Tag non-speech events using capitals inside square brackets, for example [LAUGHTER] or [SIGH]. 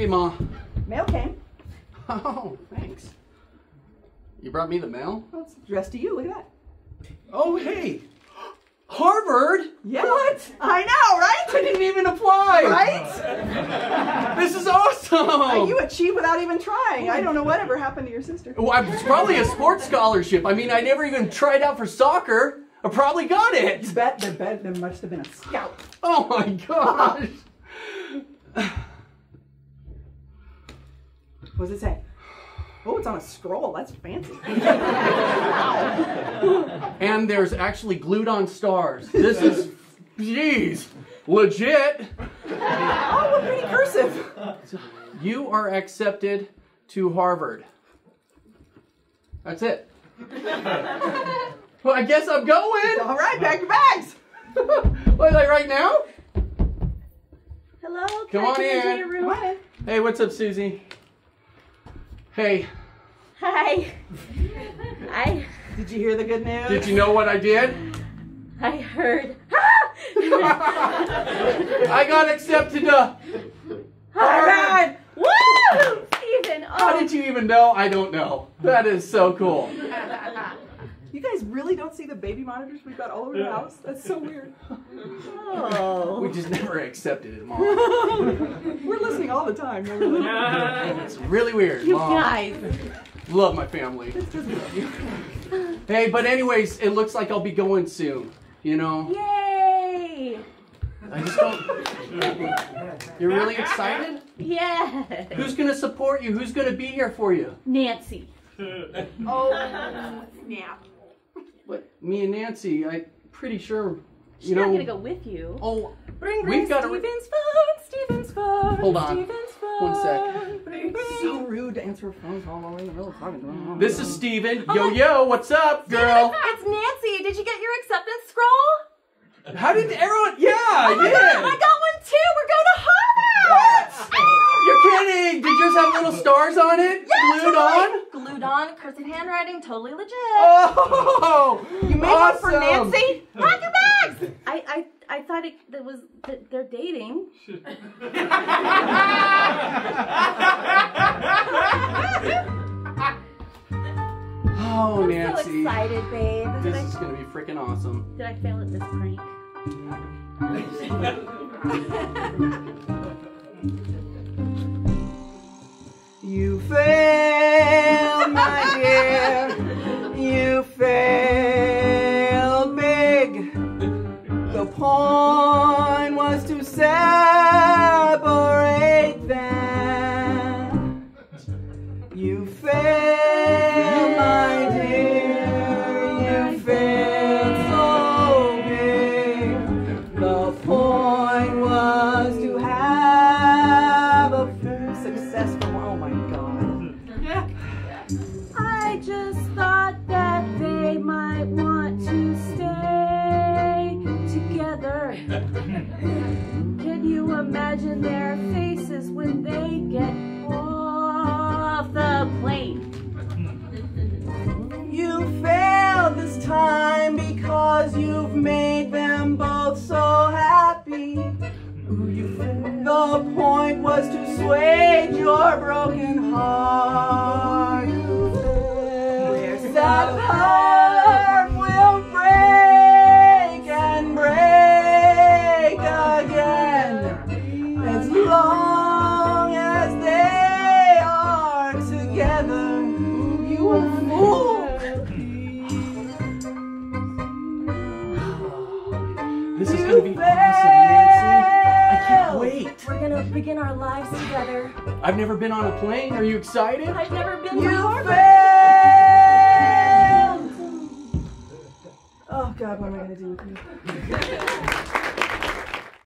Hey, Ma. Mail came. [LAUGHS] Oh, thanks. You brought me the mail? Well, it's addressed to you. Look at that. Oh, hey. [GASPS] Harvard? Yeah. What? I know, right? I didn't even apply. Right? [LAUGHS] This is awesome. you achieved without even trying. I don't know whatever happened to your sister. Well, it's probably a sports scholarship. I mean, I never even tried out for soccer. I probably got You it. bet, there, bet there must have been a scout. Oh my gosh. [LAUGHS] What does it say? Oh, it's on a scroll. That's fancy. [LAUGHS] And there's actually glued on stars. This is, jeez, legit. Oh, what pretty cursive. You are accepted to Harvard. That's it. Well, I guess I'm going. All right, pack your bags. [LAUGHS] What, like right now? Hello? Come I on come into in. your Come on in. Hey, what's up, Susie? Hey, Hi. [LAUGHS] I Did you hear the good news? did you know what I did? I heard. [LAUGHS] I got accepted to. Harvard! Woo! Stephen! Oh, How did you even know? I don't know. That is so cool. You really don't see the baby monitors we've got all over the house? That's so weird. oh. We just never accepted it, Mom. [LAUGHS] We're listening all the time. no, really. It's really weird, You Mom. guys. Love my family. It's just love you. Hey, but anyways, it looks like I'll be going soon. You know, Yay! I just don't. You're really excited? Yeah. Who's gonna support you? Who's gonna be here for you? Nancy. Oh, snap. What? Me and Nancy. I'm pretty sure. She's You not gonna go with you. Oh, Bring, We've got to- Stephen's phone. Stephen's phone. Hold on. Stephen's phone. One sec. Bring, It's so rude to answer phones all over the middle of talking. this is Steven. Oh yo, yo, what's up, girl? It's Nancy. Did you get your acceptance scroll? How did everyone? Yeah, I Oh my did. God, I got one too. We're going to Harvard. You're kidding? Did yours have little stars on it? Yeah, Glued on? totally. Glued on, cursive handwriting, totally legit. Oh! You made one for. Nancy? Pack your bags. I, I, I thought it, it was that they're dating. Oh, I'm Nancy. so excited, babe. Did This I, is gonna be freaking awesome. did I fail at this prank? You failed, The point was to separate them. You failed, my dear. You failed so big. The point was imagine their faces when they get off the plane? [LAUGHS] You failed this time because you've made them both so happy. The point was to assuage your broken heart. This is gonna be awesome, Nancy. I can't wait. We're gonna begin our lives together. I've never been on a plane. Are you excited? I've never been You failed.